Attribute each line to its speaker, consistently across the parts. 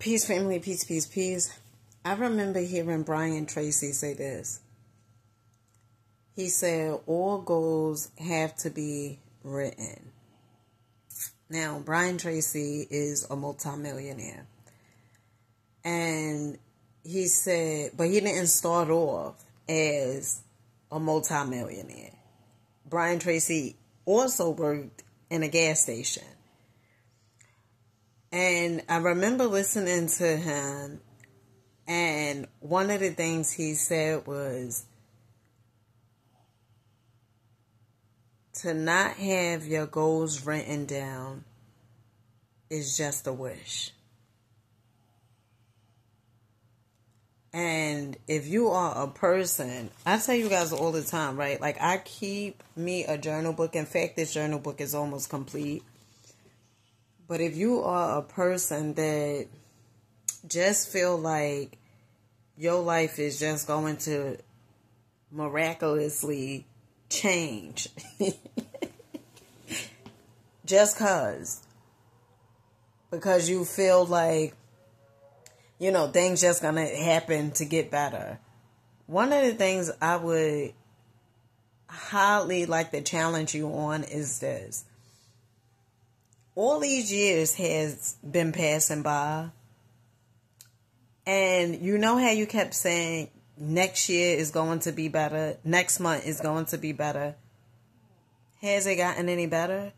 Speaker 1: Peace, family, peace, peace, peace. I remember hearing Brian Tracy say this. He said, All goals have to be written. Now, Brian Tracy is a multimillionaire. And he said, but he didn't start off as a multimillionaire. Brian Tracy also worked in a gas station. And I remember listening to him, and one of the things he said was to not have your goals written down is just a wish. And if you are a person, I tell you guys all the time, right? Like I keep me a journal book. In fact, this journal book is almost complete. But if you are a person that just feel like your life is just going to miraculously change just cuz because you feel like you know, things just gonna happen to get better. One of the things I would highly like to challenge you on is this. All these years has been passing by. And you know how you kept saying next year is going to be better, next month is going to be better. Has it gotten any better?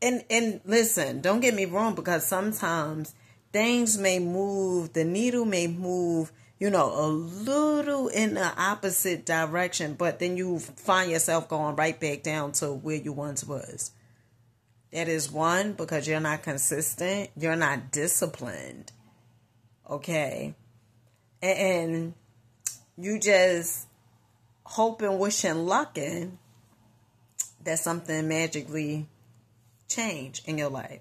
Speaker 1: And and listen, don't get me wrong because sometimes things may move, the needle may move, you know, a little in the opposite direction, but then you find yourself going right back down to where you once was. That is one, because you're not consistent, you're not disciplined. Okay. And you just hoping, wishing, lucking that something magically change in your life.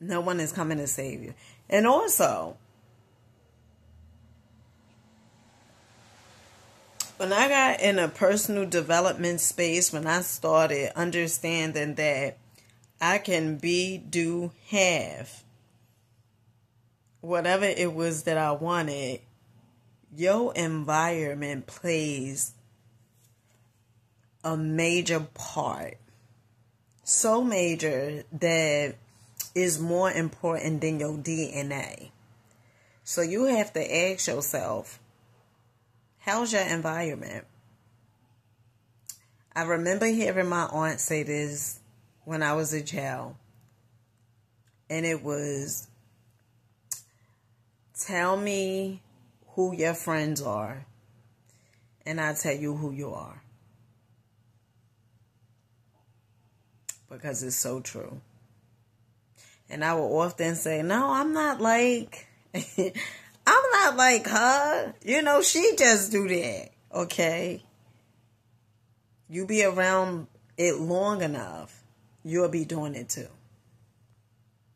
Speaker 1: No one is coming to save you. And also, when I got in a personal development space, when I started understanding that I can be, do, have whatever it was that I wanted, your environment plays a major part. So major that is more important than your DNA. So you have to ask yourself, how's your environment? I remember hearing my aunt say this when I was a child. And it was, tell me who your friends are, and I'll tell you who you are. Because it's so true. And I will often say, no, I'm not like, I'm not like her. You know, she just do that. Okay. You be around it long enough, you'll be doing it too.